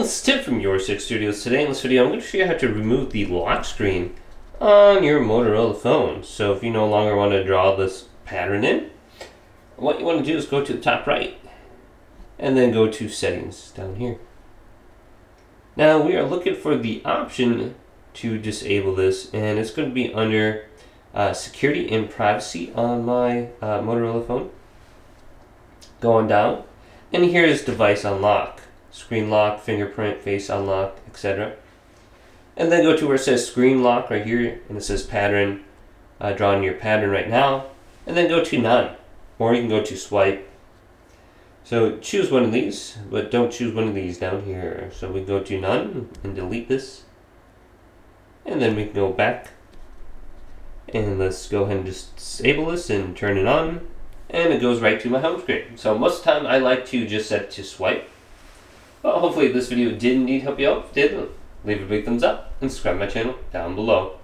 is Tim from Your Six Studios. Today in this video, I'm going to show you how to remove the lock screen on your Motorola phone. So if you no longer want to draw this pattern in, what you want to do is go to the top right and then go to settings down here. Now we are looking for the option to disable this and it's going to be under uh, security and privacy on my uh, Motorola phone. Going down and here is device unlock screen lock, fingerprint, face unlock, etc. And then go to where it says screen lock right here, and it says pattern, uh, drawing your pattern right now, and then go to none, or you can go to swipe. So choose one of these, but don't choose one of these down here. So we go to none and delete this, and then we can go back, and let's go ahead and just disable this and turn it on, and it goes right to my home screen. So most of the time I like to just set to swipe, well, hopefully this video did indeed help you out. If it did, leave a big thumbs up and subscribe to my channel down below.